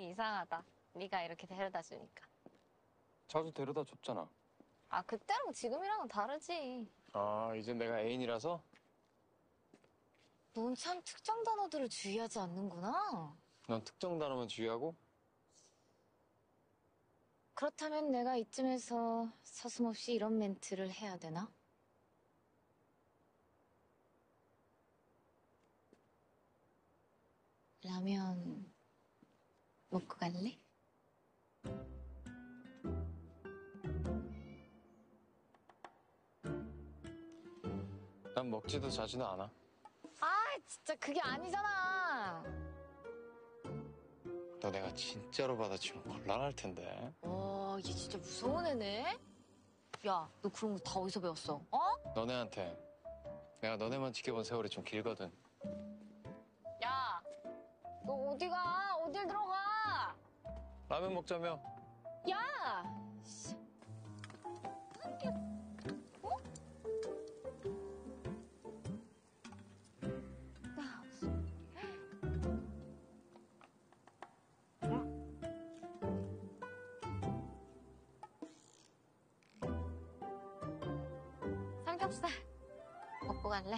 이상하다. 네가 이렇게 데려다 주니까. 자주 데려다 줬잖아. 아, 그때랑 지금이랑은 다르지. 아, 이제 내가 애인이라서? 넌 참 특정 단어들을 주의하지 않는구나. 넌 특정 단어만 주의하고? 그렇다면 내가 이쯤에서 서슴없이 이런 멘트를 해야 되나? 라면 먹고 갈래? 난 먹지도 자지도 않아. 아, 진짜 그게 아니잖아. 너 내가 진짜로 받아치면 곤란할 텐데. 와, 얘 진짜 무서운 애네. 야, 너 그런 거 다 어디서 배웠어? 어? 너네한테. 내가 너네만 지켜본 세월이 좀 길거든. 야, 너 어디 가? 어딜 들어가? 라면 먹자며. 야! 씨. 어? 삼겹살 먹고 갈래?